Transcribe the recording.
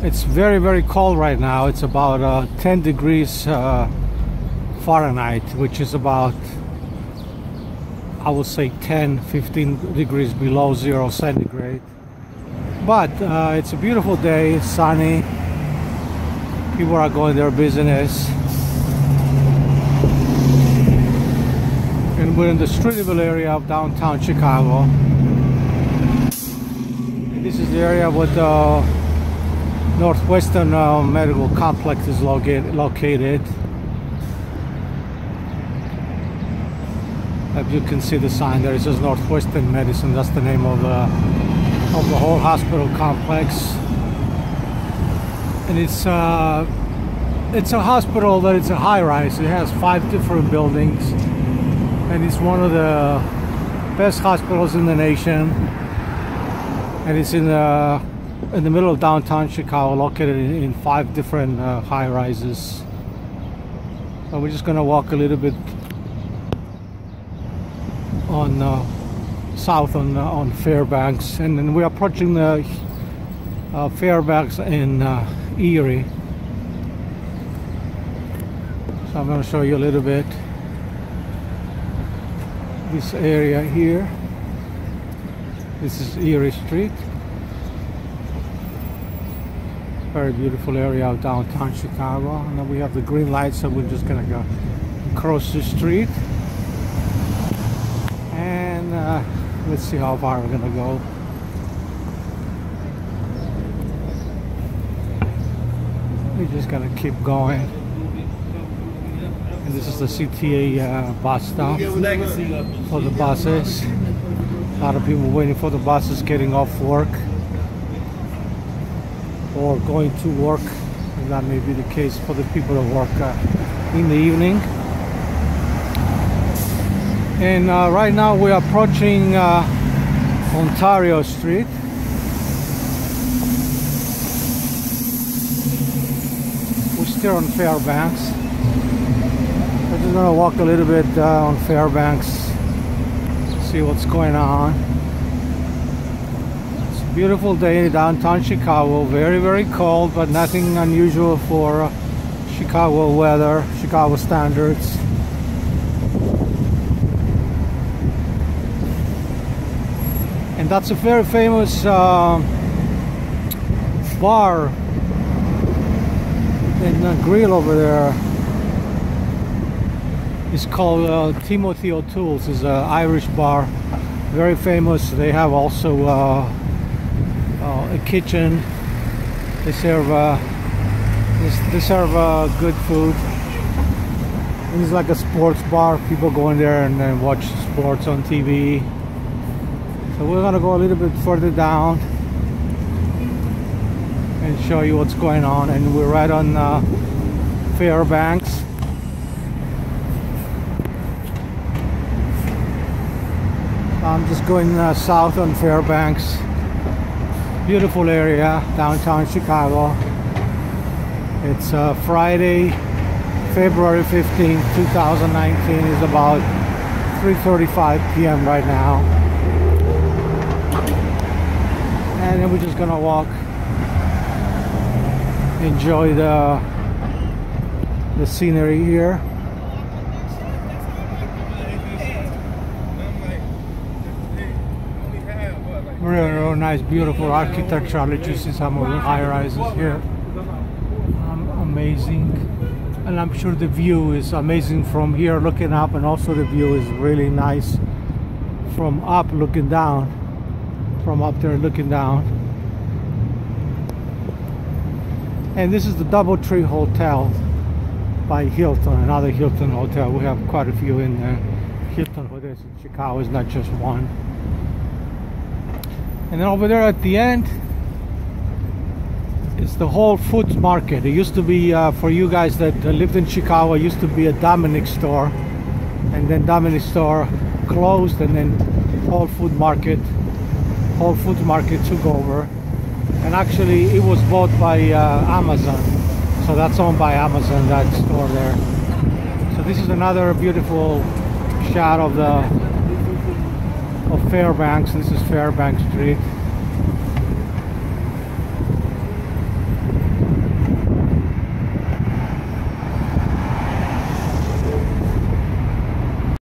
It's very, very cold right now. It's about uh, 10 degrees uh, Fahrenheit, which is about, I would say, 10, 15 degrees below zero centigrade. But uh, it's a beautiful day, sunny. People are going their business. And we're in the Streeterville area of downtown Chicago. And this is the area with the Northwestern uh, Medical Complex is located. As you can see the sign there, it says Northwestern Medicine. That's the name of the of the whole hospital complex. And it's uh, it's a hospital that it's a high rise. It has five different buildings, and it's one of the best hospitals in the nation. And it's in the in the middle of downtown Chicago, located in, five different uh, high rises. So we're just gonna walk a little bit on uh, south on uh, on Fairbanks, and then we're approaching the uh, Fairbanks in uh, Erie. So I'm going to show you a little bit this area here. This is Erie Street. Very beautiful area of downtown Chicago. And then we have the green light, so we're just gonna go across the street. And uh, let's see how far we're gonna go. We're just gonna keep going. And this is the CTA uh, bus stop for the buses. A lot of people waiting for the buses getting off work or going to work. And that may be the case for the people that work uh, in the evening. And uh, right now we're approaching uh, Ontario Street. We're still on Fairbanks. We're just gonna walk a little bit uh, on Fairbanks, see what's going on. Beautiful day in downtown Chicago. Very, very cold, but nothing unusual for uh, Chicago weather, Chicago standards. And that's a very famous uh, bar and the grill over there it's called uh, Timothy O'Toole's. is an Irish bar, very famous. They have also uh, a kitchen. They serve uh, they, serve uh, good food. And it's like a sports bar. People go in there and, and watch sports on TV. So we're gonna go a little bit further down and show you what's going on. And we're right on uh, Fairbanks. I'm just going uh, south on Fairbanks. Beautiful area, downtown Chicago. It's uh, Friday, February 15, 2019. It's about 3.35 p.m. right now. And then we're just gonna walk, enjoy the, the scenery here. Really, nice, beautiful architecture. I'll let you see some of the high rises here. Um, amazing. And I'm sure the view is amazing from here looking up, and also the view is really nice from up looking down. From up there looking down. And this is the Doubletree Hotel by Hilton, another Hilton hotel. We have quite a few in there. Hilton hotels in Chicago is not just one. And then over there at the end is the Whole Foods Market. It used to be, uh, for you guys that uh, lived in Chicago, it used to be a Dominick store. And then Dominick store closed and then Whole Food Market, Whole Foods Market took over. And actually it was bought by uh, Amazon. So that's owned by Amazon, that store there. So this is another beautiful shot of the of Fairbanks. This is Fairbanks Street.